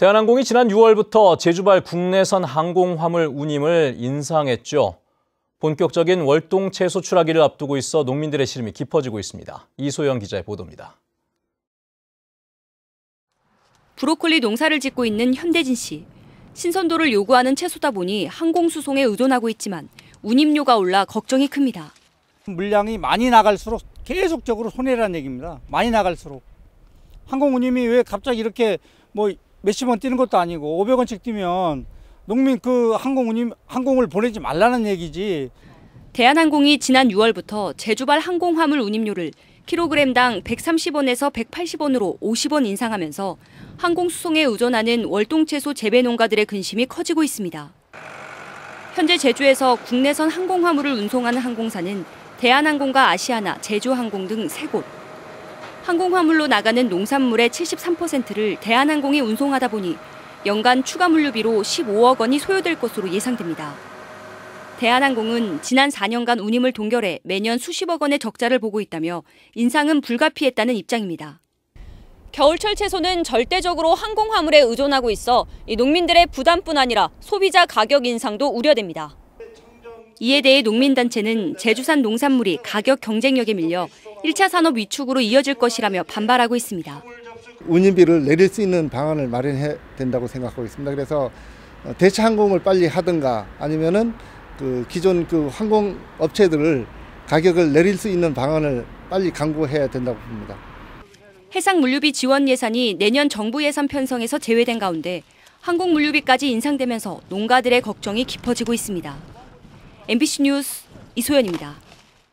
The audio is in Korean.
대한항공이 지난 6월부터 제주발 국내선 항공화물 운임을 인상했죠. 본격적인 월동 채소 출하기를 앞두고 있어 농민들의 시름이 깊어지고 있습니다. 이소영 기자의 보도입니다. 브로콜리 농사를 짓고 있는 현대진 씨. 신선도를 요구하는 채소다 보니 항공 수송에 의존하고 있지만 운임료가 올라 걱정이 큽니다. 물량이 많이 나갈수록 계속적으로 손해라는 얘기입니다. 많이 나갈수록. 항공 운임이 왜 갑자기 이렇게 뭐 몇십 원 뛰는 것도 아니고 500원씩 뛰면 농민 그 항공 운임 항공을 보내지 말라는 얘기지. 대한항공이 지난 6월부터 제주발 항공화물 운임료를 킬로그램당 130원에서 180원으로 50원 인상하면서 항공 수송에 의존하는 월동 채소 재배 농가들의 근심이 커지고 있습니다. 현재 제주에서 국내선 항공화물을 운송하는 항공사는 대한항공과 아시아나, 제주항공 등 3곳. 항공화물로 나가는 농산물의 73%를 대한항공이 운송하다 보니 연간 추가 물류비로 15억 원이 소요될 것으로 예상됩니다. 대한항공은 지난 4년간 운임을 동결해 매년 수십억 원의 적자를 보고 있다며 인상은 불가피했다는 입장입니다. 겨울철 채소는 절대적으로 항공 화물에 의존하고 있어 농민들의 부담뿐 아니라 소비자 가격 인상도 우려됩니다. 이에 대해 농민단체는 제주산 농산물이 가격 경쟁력에 밀려 1차 산업 위축으로 이어질 것이라며 반발하고 있습니다. 운임비를 내릴 수 있는 방안을 마련해야 된다고 생각하고 있습니다. 그래서 대체 항공을 빨리 하든가 아니면은 그 기존 그 항공 업체들을 가격을 내릴 수 있는 방안을 빨리 강구해야 된다고 봅니다. 해상 물류비 지원 예산이 내년 정부 예산 편성에서 제외된 가운데 항공 물류비까지 인상되면서 농가들의 걱정이 깊어지고 있습니다. MBC 뉴스 이소연입니다.